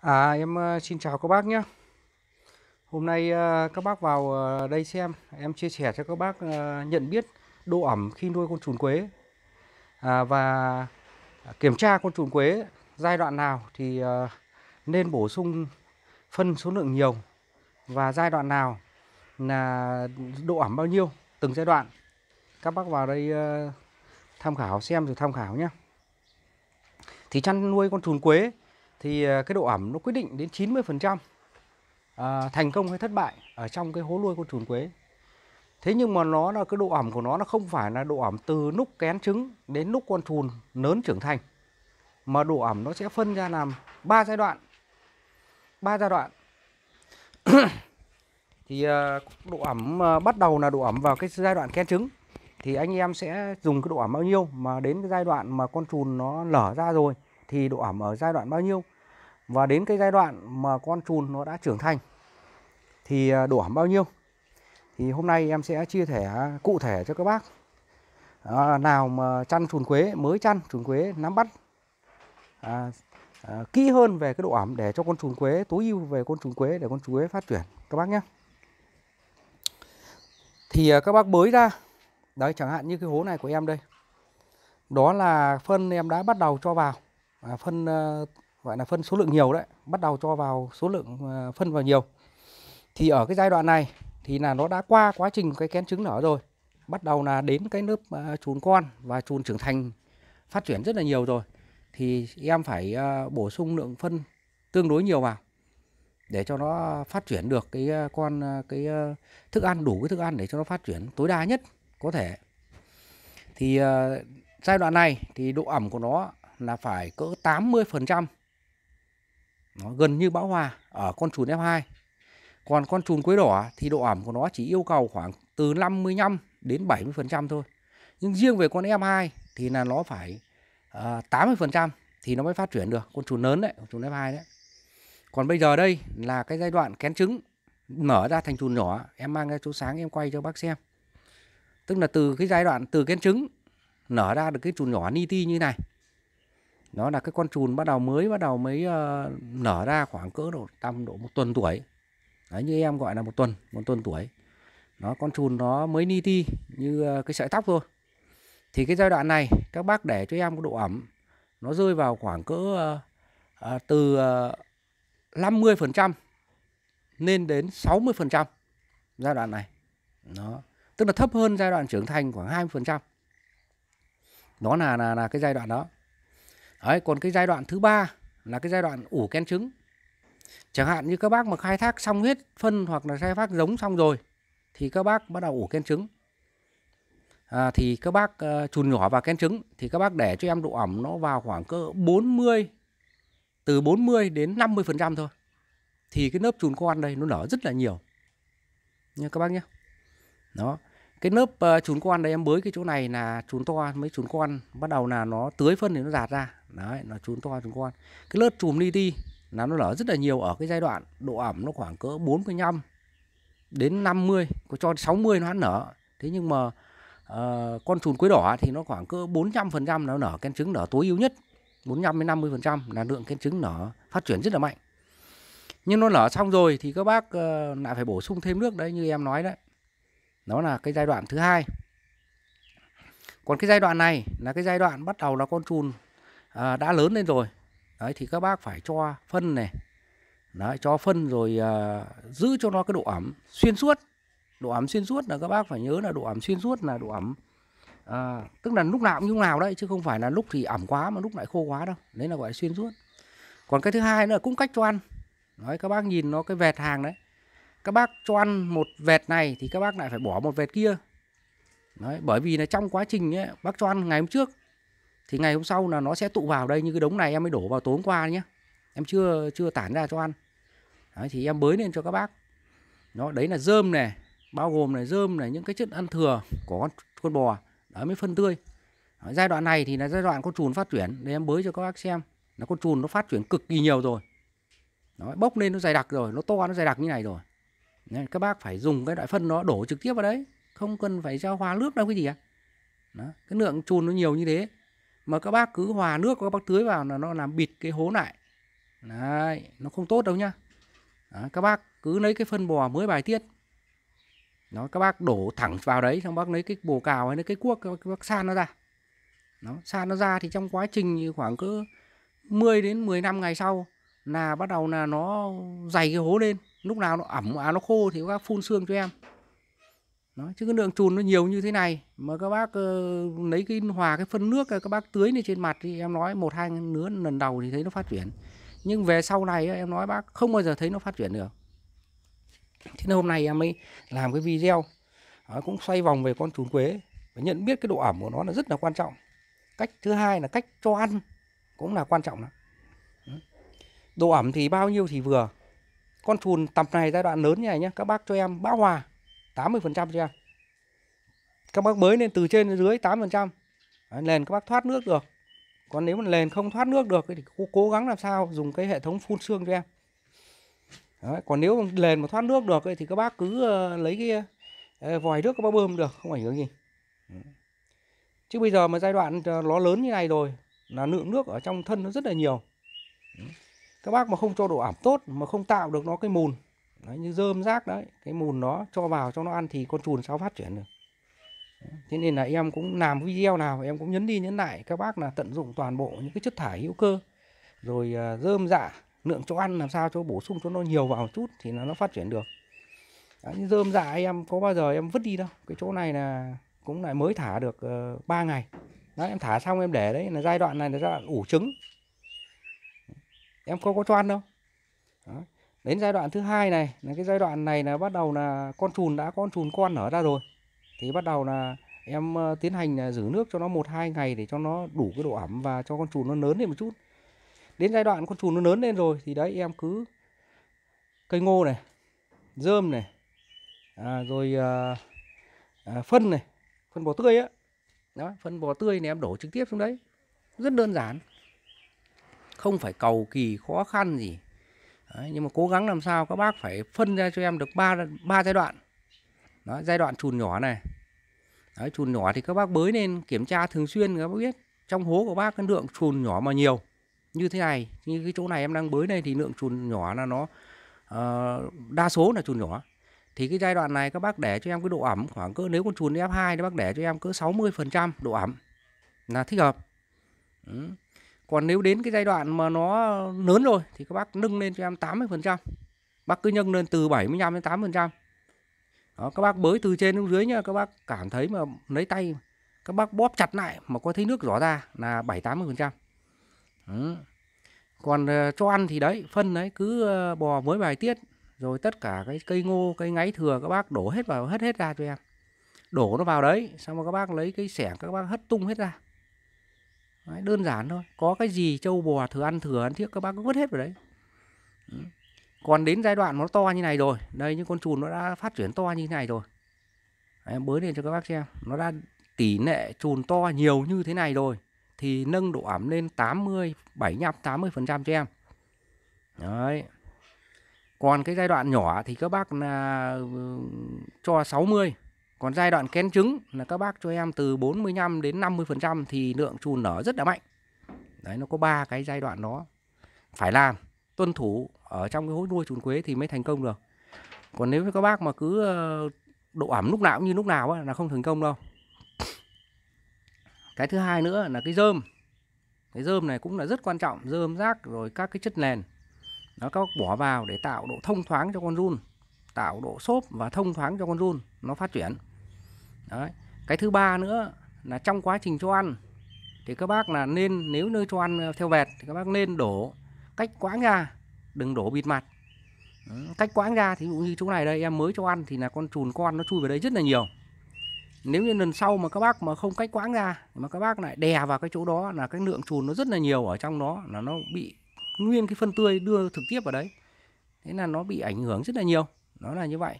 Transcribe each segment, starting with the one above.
À em ờ, xin chào các bác nhé. Hôm nay ờ, các bác vào ờ, đây xem em chia sẻ cho các bác nhận biết độ ẩm khi nuôi con trùn quế à, và kiểm tra con trùn quế giai đoạn nào thì nên bổ sung phân số lượng nhiều và giai đoạn nào là độ ẩm bao nhiêu từng giai đoạn. Các bác vào đây tham khảo xem rồi tham khảo nhé. Thì chăn nuôi con trùn quế thì ờ, cái độ ẩm nó quyết định đến 90% à, ờ, thành công hay thất bại ở trong cái hố nuôi con trùn quế. Thế nhưng mà nó là cái độ ẩm của nó nó không phải là độ ẩm từ lúc kén trứng đến lúc con trùn lớn trưởng thành mà độ ẩm nó sẽ phân ra làm ba giai đoạn. ba giai đoạn. thì ờ, độ ẩm bắt đầu là độ ẩm vào cái giai đoạn kén trứng thì anh em sẽ dùng cái độ ẩm bao nhiêu mà đến cái giai đoạn mà con trùn nó lở ra rồi thì độ ẩm ở giai đoạn bao nhiêu và đến cái giai đoạn mà con trùn nó đã trưởng thành thì à, độ ẩm bao nhiêu? Thì hôm nay em sẽ chia sẻ cụ thể cho các bác. À, nào mà chăn trùn quế mới chăn trùn quế nắm bắt. À, à, kỹ hơn về cái độ ẩm để cho con trùn quế tối ưu về con trùn quế để con trùn quế phát triển. Các bác nhé. Thì à, các bác bới ra. Đấy chẳng hạn như cái hố này của em đây. Đó là phân em đã bắt đầu cho vào. À, phân à, gọi là phân số lượng nhiều đấy bắt đầu cho vào số lượng ờ, phân vào nhiều. Thì ở cái giai đoạn này thì là nó đã qua quá trình cái kén trứng nở rồi. Bắt đầu là đến cái lớp ờ, chùn con và chùn trưởng thành phát triển rất là nhiều rồi. Thì em phải ờ, bổ sung lượng phân tương đối nhiều vào để cho nó phát triển được cái ờ, con cái thức ăn đủ cái thức ăn để cho nó phát triển tối đa nhất có thể. Thì giai đoạn này thì độ ẩm của nó là phải cỡ 80% nó gần như bão hòa ở con trùn F2 còn con trùn quế đỏ thì độ ẩm của nó chỉ yêu cầu khoảng từ 55 đến 70% thôi. Nhưng riêng về con F2 thì là nó phải ờ, uh, 80% thì nó mới phát triển được. Con trùn lớn đấy con trùn F2 đấy. Còn bây giờ đây là cái giai đoạn kén trứng mở ra thành trùn nhỏ. Em mang ra chỗ sáng em quay cho bác xem. Tức là từ cái giai đoạn từ kén trứng nở ra được cái trùn nhỏ ni ti như này nó là cái con trùn bắt đầu mới bắt đầu mới uh, nở ra khoảng cỡ độ tầm độ một tuần tuổi. Đấy như em gọi là một tuần một tuần tuổi. Nó con trùn nó mới ni ti như uh, cái sợi tóc thôi. Thì cái giai đoạn này các bác để cho em có độ ẩm nó rơi vào khoảng cỡ uh, uh, từ uh, 50% lên đến 60% giai đoạn này. Nó tức là thấp hơn giai đoạn trưởng thành khoảng 20% đó là là là cái giai đoạn đó. Đấy, còn cái giai đoạn thứ ba là cái giai đoạn ủ ken trứng. Chẳng hạn như các bác mà khai thác xong hết phân hoặc là khai thác giống xong rồi thì các bác bắt đầu ủ ken trứng. À, thì các bác uh, chùn nhỏ vào ken trứng thì các bác để cho em độ ẩm nó vào khoảng cỡ 40 từ 40 đến 50% thôi. Thì cái lớp chùn con đây nó nở rất là nhiều. Nha các bác nhé. Đó. Cái lớp uh, chùn con đây em bới cái chỗ này là chùn to mấy chùn con bắt đầu là nó tưới phân thì nó giạt ra đấy nó chùn to chùn con cái lớp chùm li ti là nó nở rất là nhiều ở cái giai đoạn độ ẩm nó khoảng cỡ 45 đến 50 có cho 60 nó nở. Thế nhưng mà uh, con chùm quế đỏ thì nó khoảng cỡ 400 phần trăm nó nở ken trứng nở tối ưu nhất. 45 đến 50 phần trăm là lượng ken trứng nở phát triển rất là mạnh. Nhưng nó nở xong rồi thì các bác uh, lại phải bổ sung thêm nước đấy như em nói đấy. Đó là cái giai đoạn thứ hai. Còn cái giai đoạn này là cái giai đoạn bắt đầu là con chùm à, đã lớn lên rồi. Đấy thì các bác phải cho phân này. Đấy, cho phân rồi à, giữ cho nó cái độ ẩm xuyên suốt. Độ ẩm xuyên suốt là các bác phải nhớ là độ ẩm xuyên suốt là độ ẩm à, tức là lúc nào cũng như lúc nào đấy chứ không phải là lúc thì ẩm quá mà lúc lại khô quá đâu. Đấy là gọi là xuyên suốt. Còn cái thứ hai nữa là cũng cách cho ăn. Đấy các bác nhìn nó cái vẹt hàng đấy. Các bác cho ăn một vẹt này thì các bác lại phải bỏ một vẹt kia. Đấy, bởi vì là trong quá trình ấy, bác cho ăn ngày hôm trước thì ngày hôm sau là nó sẽ tụ vào đây như cái đống này em mới đổ vào tối hôm qua nhé em chưa chưa tản ra cho ăn. Đấy, thì em bới lên cho các bác. Nó đấy là dơm này bao gồm là dơm này những cái chất ăn thừa của con, con bò. Đó mới phân tươi. Đấy, giai đoạn này thì là giai đoạn con trùn phát triển. Để em bới cho các bác xem. Là con trùn nó phát triển cực kỳ nhiều rồi. Nó bốc lên nó dày đặc rồi nó to nó dày đặc như này rồi. Nên các bác phải dùng cái loại phân nó đổ trực tiếp vào đấy. Không cần phải cho hòa nước đâu cái gì à đó, cái lượng trùn nó nhiều như thế mà các bác cứ hòa nước các bác tưới vào là nó làm bịt cái hố lại. Đấy nó không tốt đâu nhá. Đó, các bác cứ lấy cái phân bò mới bài tiết. Nó các bác đổ thẳng vào đấy xong bác lấy cái bồ cào hay lấy cái cuốc các bác san nó ra. Nó san nó ra thì trong quá trình khoảng cỡ 10 đến 10 năm ngày sau là bắt đầu là nó dày cái hố lên. Lúc nào nó ẩm à nó khô thì các bác phun xương cho em đó, chứ cái lượng trùn nó nhiều như thế này mà các bác uh, lấy cái hòa cái phân nước các bác tưới lên trên mặt thì em nói một hai nứa lần đầu thì thấy nó phát triển. Nhưng về sau này em nói bác không bao giờ thấy nó phát triển được. Thế nên hôm nay em mới làm cái video đó, cũng xoay vòng về con trùn quế và nhận biết cái độ ẩm của nó là rất là quan trọng. Cách thứ hai là cách cho ăn cũng là quan trọng đó. độ ẩm thì bao nhiêu thì vừa. Con trùn tầm này giai đoạn lớn như này nhé các bác cho em bão hòa. 80% cho em các bác bới lên từ trên đến dưới 8% Đấy, nền các bác thoát nước được. Còn nếu mà nền không thoát nước được thì cố, cố gắng làm sao dùng cái hệ thống phun xương cho em. Đấy, còn nếu mà nền mà thoát nước được thì các bác cứ ờ, lấy cái ờ, vòi nước các bác bơm được không ảnh hưởng gì. Chứ bây giờ mà giai đoạn ờ, nó lớn như này rồi là lượng nước ở trong thân nó rất là nhiều. Các bác mà không cho độ ẩm tốt mà không tạo được nó cái mùn đấy, như rơm rác đấy cái mùn nó cho vào cho nó ăn thì con chuồn sao phát triển được. Thế nên là em cũng làm video nào em cũng nhấn đi nhấn lại các bác là tận dụng toàn bộ những cái chất thải hữu cơ. Rồi à, rơm dạ lượng cho ăn làm sao cho bổ sung cho nó nhiều vào một chút thì nó nó phát triển được. Đấy, như rơm dạ em có bao giờ em vứt đi đâu cái chỗ này là cũng lại mới thả được ờ, uh, 3 ngày. Đấy em thả xong em để đấy là giai đoạn này là giai đoạn ủ trứng. Em có có cho ăn đâu. Đó đến giai đoạn thứ hai này là cái giai đoạn này là bắt đầu là con trùn đã con trùn con nở ra rồi. Thì bắt đầu là em ờ, tiến hành là giữ nước cho nó một hai ngày để cho nó đủ cái độ ẩm và cho con trùn nó lớn lên một chút. Đến giai đoạn con trùn nó lớn lên rồi thì đấy em cứ cây ngô này dơm này à, rồi à, à, phân này phân bò tươi á. Đó phân bò tươi này em đổ trực tiếp xuống đấy. Rất đơn giản. Không phải cầu kỳ khó khăn gì đấy, nhưng mà cố gắng làm sao các bác phải phân ra cho em được ba ba giai đoạn. Đó, giai đoạn chùn nhỏ này. Đấy, chùn nhỏ thì các bác bới nên kiểm tra thường xuyên các bác biết. Trong hố của bác cái lượng chùn nhỏ mà nhiều. Như thế này như cái chỗ này em đang bới này thì lượng chùn nhỏ là nó uh, đa số là chùn nhỏ. Thì cái giai đoạn này các bác để cho em cái độ ẩm khoảng cỡ nếu con chùn F2 thì bác để cho em cỡ 60% độ ẩm là thích hợp. Ừ còn nếu đến cái giai đoạn mà nó lớn rồi thì các bác nâng lên cho em 80% bác cứ nâng lên từ 75 đến 80% đó, các bác bới từ trên xuống dưới nhá các bác cảm thấy mà lấy tay các bác bóp chặt lại mà có thấy nước rõ ra là 7 80% ừ. còn uh, cho ăn thì đấy phân đấy cứ uh, bò với bài tiết rồi tất cả cái cây ngô cây ngáy thừa các bác đổ hết vào hết hết ra cho em. Đổ nó vào đấy xong rồi các bác lấy cái xẻng các bác hất tung hết ra đấy, đơn giản thôi. Có cái gì trâu bò thừa ăn thừa ăn thiếc các bác cứ vứt hết vào đấy. Ừ. còn đến giai đoạn nó to như này rồi đây những con chùn nó đã phát triển to như thế này rồi. Đấy, em bới lên cho các bác xem. Nó đã tỷ lệ chùn to nhiều như thế này rồi thì nâng độ ẩm lên 80 75 80 phần trăm cho em. Đấy. Còn cái giai đoạn nhỏ thì các bác là ừ, cho 60 còn giai đoạn kén trứng là các bác cho em từ 45 đến 50 phần trăm thì lượng chu nở rất là mạnh. Đấy nó có ba cái giai đoạn đó. Phải làm tuân thủ ở trong cái hố nuôi chùn quế thì mới thành công được. Còn nếu các bác mà cứ ờ, độ ẩm lúc nào cũng như lúc nào ấy, là không thành công đâu. Cái thứ hai nữa là cái rơm. Cái rơm này cũng là rất quan trọng rơm rác rồi các cái chất nền. Nó các bỏ vào để tạo độ thông thoáng cho con run tạo độ xốp và thông thoáng cho con run nó phát triển. Đấy. cái thứ ba nữa là trong quá trình cho ăn, thì các bác là nên, nếu nơi cho ăn ờ, theo vẹt thì các bác nên đổ cách quãng ra, đừng đổ bịt mặt. Cách quãng ra thì dụ như chỗ này đây, em mới cho ăn thì là con trùn con nó chui vào đây rất là nhiều. Nếu như lần sau mà các bác mà không cách quãng ra mà các bác lại đè vào cái chỗ đó là cái lượng trùn nó rất là nhiều ở trong đó, là nó bị nguyên cái phân tươi đưa trực tiếp vào đấy. Thế là nó bị ảnh hưởng rất là nhiều. Nó là như vậy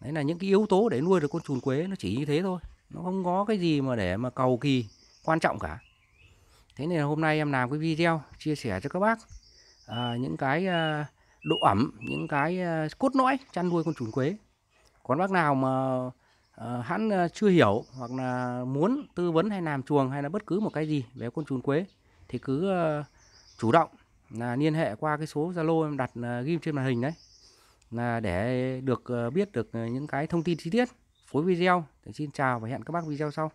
đấy là những cái yếu tố để nuôi được con trùn quế nó chỉ như thế thôi. Nó không có cái gì mà để mà cầu kỳ quan trọng cả. Thế nên là hôm nay em làm cái video chia sẻ cho các bác à, những cái à, độ ẩm những cái à, cốt lõi chăn nuôi con trùn quế. Còn bác nào mà à, hắn à, chưa hiểu hoặc là muốn tư vấn hay làm chuồng hay là bất cứ một cái gì về con trùn quế thì cứ à, chủ động là liên hệ qua cái số Zalo em đặt à, ghim trên màn hình đấy là để được ờ, biết được ờ, những cái thông tin chi tiết, phối video. Thì xin chào và hẹn các bác video sau.